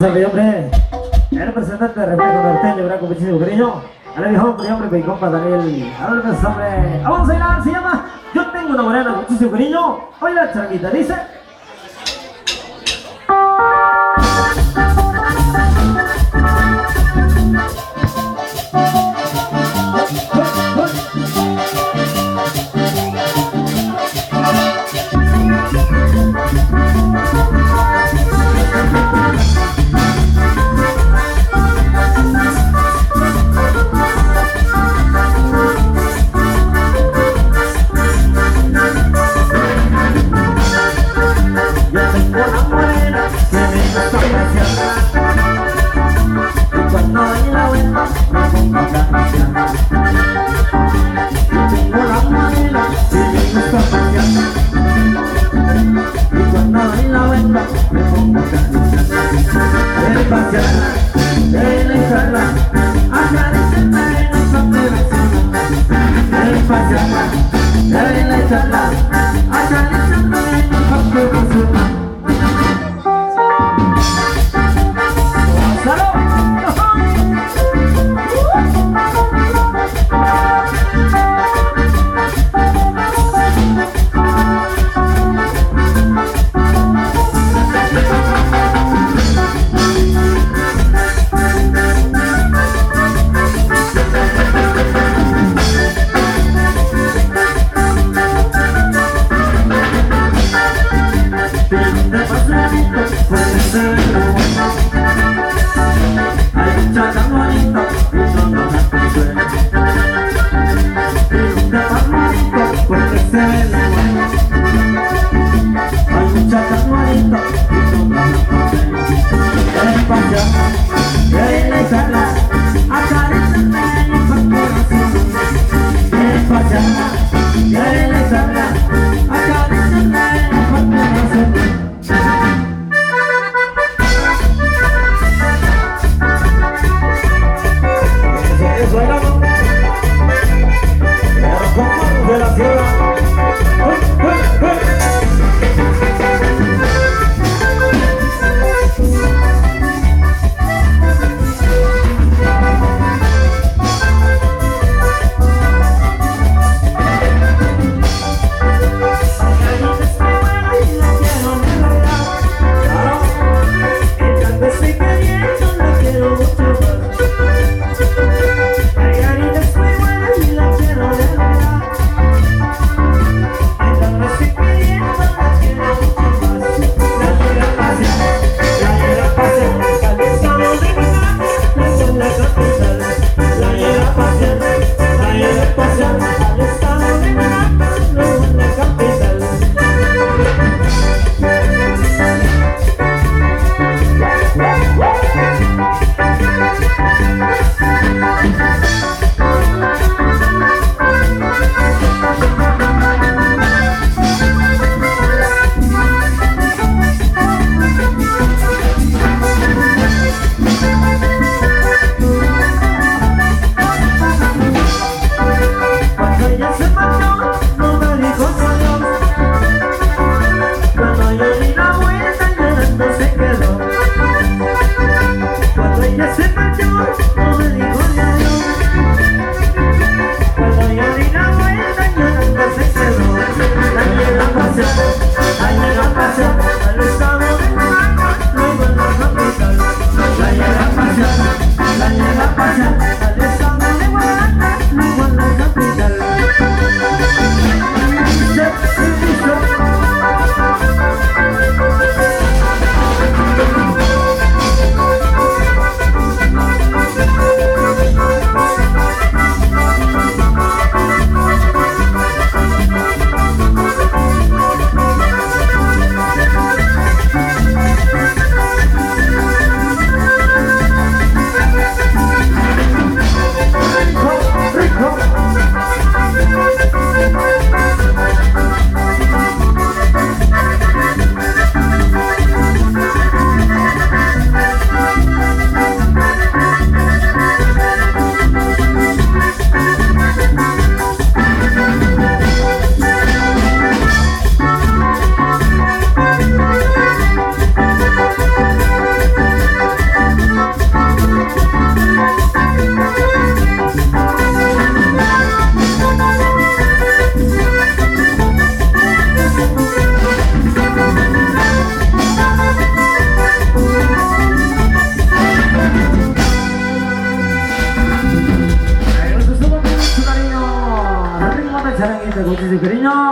Sabe, hombre, el representante de Reflejo Norteño, gran con muchísimo cariño. A la vieja hombre, hombre, mi compa Daniel. A ver, pues, hombre, vamos a bailar, se llama Yo tengo una morena con muchísimo cariño. Hoy la changuita dice. Hey, everybody. No!